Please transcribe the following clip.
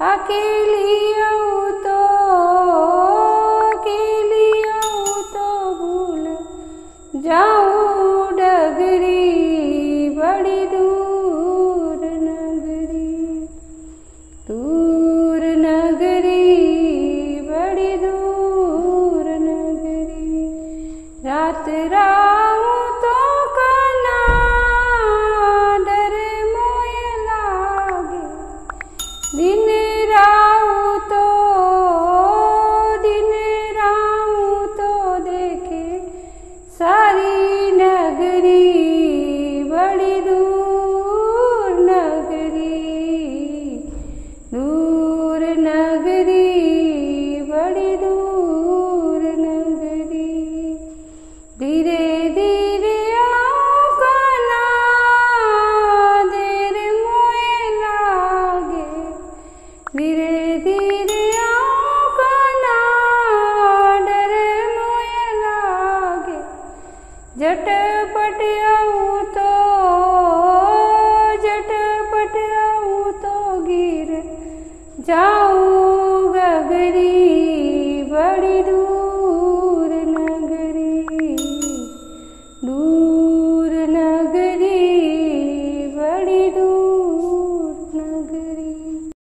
अकेली तो अकेली तो भूल जाऊँ डगरी बड़ी दूर नगरी दूर नगरी, बड़ी दूर नगरी। रात रात धीरे धीरे आना देर मुए लागे। धीरे धीरे आना डर मुए लागे। झटपट आऊ